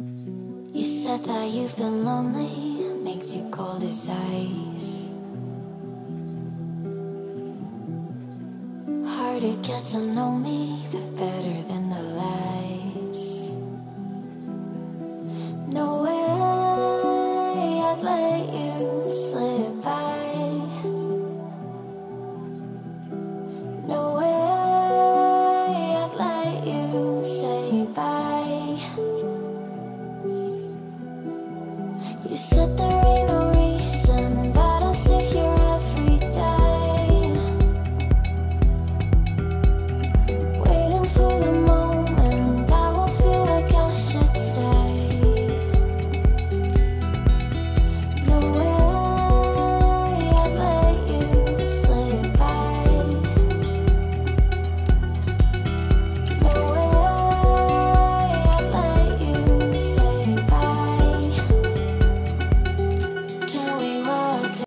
You said that you've been lonely, makes you cold as ice. Hard to get to know me, but better You said there